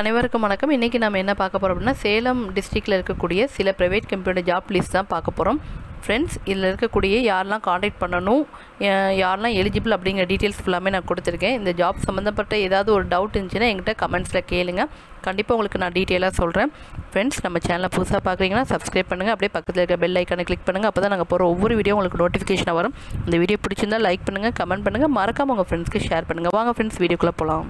அனைவருக்கும் வணக்கம். இன்றைக்கி நம்ம என்ன பார்க்க போகிறோம் அப்படின்னா சேலம் டிஸ்ட்ரிக்டில் இருக்கக்கூடிய சில ப்ரைவேட் கம்பெனியோட ஜாப் லிஸ்ட் தான் பார்க்க போகிறோம் ஃப்ரெண்ட்ஸ் இதில் இருக்கக்கூடிய யாரெல்லாம் காண்டாக்ட் பண்ணணும் யாரெல்லாம் எலிஜிபிள் அப்படிங்கிற டீட்டெயில்ஸ் ஃபுல்லாமே நான் கொடுத்துருக்கேன். இந்த ஜாப் சம்மந்தப்பட்ட ஏதாவது ஒரு டவுட் இருந்துச்சுன்னா எங்கிட்ட கமெண்ட்ஸில் கேளுங்க. கண்டிப்பாக உங்களுக்கு நான் டீட்டெயிலாக சொல்கிறேன் ஃப்ரெண்ட்ஸ் நம்ம சேனலை புதுசாக பார்க்குறீங்கன்னா சப்ஸ்கிரைப் பண்ணுங்கள் அப்படியே பக்கத்தில் இருக்க பெல் ஐக்கானை கிளிக் பண்ணுங்கள் அப்போ தான் நாங்கள் போகிற ஒவ்வொரு வீடியோ உங்களுக்கு நோட்டிஃபிகேஷன் வரும். இந்த வீடியோ பிடிச்சிருந்தா லைக் பண்ணுங்கள் கமெண்ட் பண்ணுங்கள் மறக்காமல் உங்கள் ஃப்ரெண்ட்ஸ்க்கு ஷேர் பண்ணுங்கள் வாங்க ஃப்ரெண்ட்ஸ் வீடியோக்குள்ளே போகலாம்